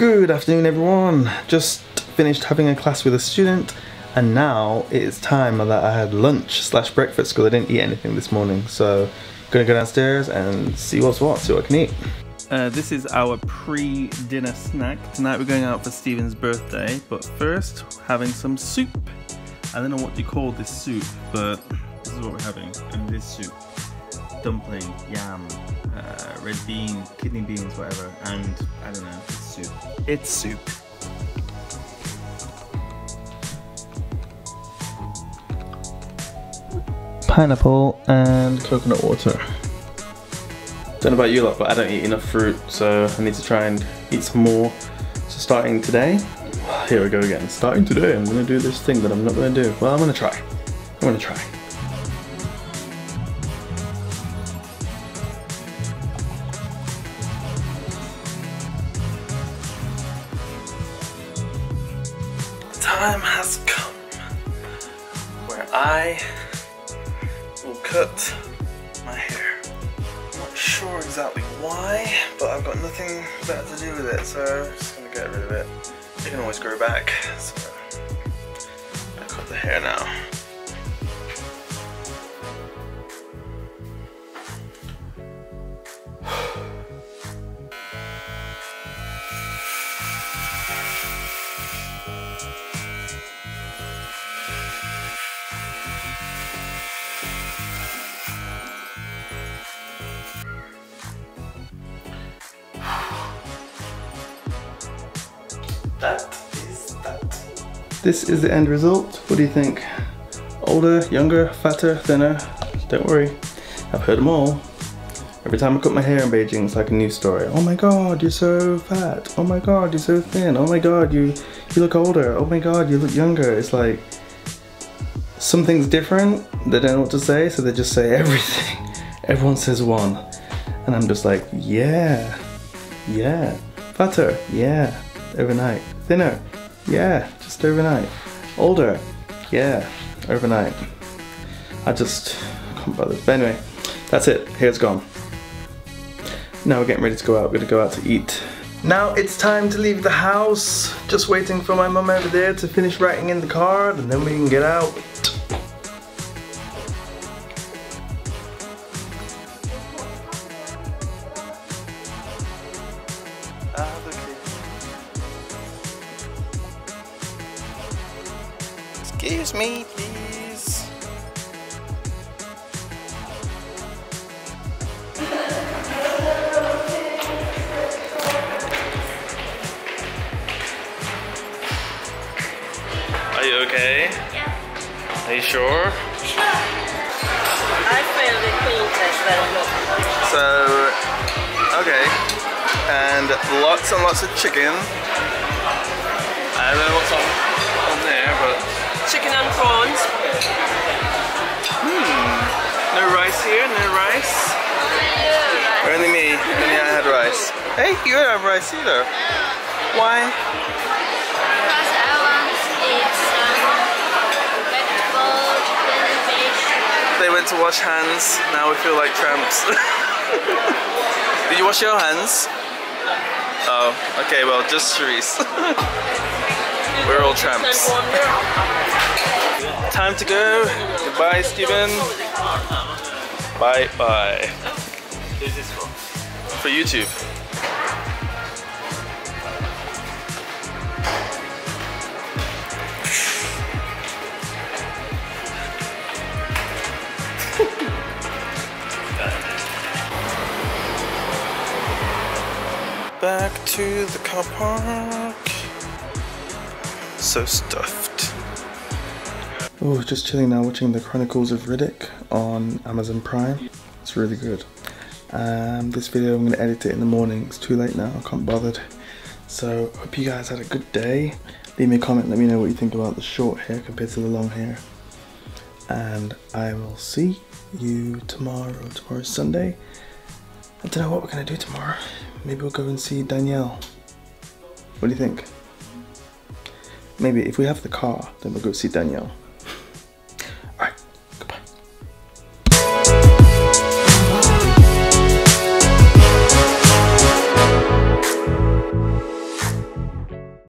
Good afternoon everyone. Just finished having a class with a student and now it is time that I had lunch slash breakfast because I didn't eat anything this morning. So gonna go downstairs and see what's what, see what I can eat. Uh, this is our pre-dinner snack. Tonight we're going out for Stephen's birthday, but first having some soup. I don't know what you call this soup, but this is what we're having, and this soup. Dumpling, yam, red bean, kidney beans, whatever, and I don't know, it's soup. It's soup. Pineapple and coconut water. Don't know about you lot, but I don't eat enough fruit, so I need to try and eat some more. So starting today, here we go again. Starting today, I'm gonna do this thing that I'm not gonna do. Well, I'm gonna try. I'm gonna try. Time has come where I will cut my hair I'm Not sure exactly why, but I've got nothing better to do with it, so I'm just gonna get rid of it. It can always grow back, so I cut the hair now. That is that. This is the end result. What do you think? Older, younger, fatter, thinner? Don't worry, I've heard them all. Every time I cut my hair in Beijing, it's like a new story. Oh my god, you're so fat. Oh my god, you're so thin. Oh my god, you, you look older. Oh my god, you look younger. It's like, something's different. They don't know what to say, so they just say everything. Everyone says one. And I'm just like, yeah, yeah. Fatter, yeah overnight. Thinner, yeah, just overnight. Older, yeah, overnight. I just can't bother. But anyway, that's it. Hair's gone. Now we're getting ready to go out. We're gonna go out to eat. Now it's time to leave the house. Just waiting for my mum over there to finish writing in the card and then we can get out. Excuse me, please. Are you okay? Yeah. Are you sure? Sure. I failed the clean test So, okay. And lots and lots of chicken. I don't know what's on, on there, but chicken and prawns. Hmm. No rice here, no rice? Yeah. Only me, only I had rice. Hey, you don't have rice either. Why? Because I want to eat some vegetable, chicken, fish. They went to wash hands, now we feel like tramps. Did you wash your hands? Oh, okay, well, just Cherise. We're all tramps. Time to go. Goodbye, Stephen. Bye bye. Who's this for? For YouTube. Back to the car park so stuffed. Oh, just chilling now watching the Chronicles of Riddick on Amazon Prime. It's really good. Um, this video I'm going to edit it in the morning. It's too late now, I can't bother. So, hope you guys had a good day. Leave me a comment, let me know what you think about the short hair compared to the long hair. And I will see you tomorrow. Tomorrow's Sunday. I don't know what we're going to do tomorrow. Maybe we'll go and see Danielle. What do you think? Maybe if we have the car, then we'll go see Danielle.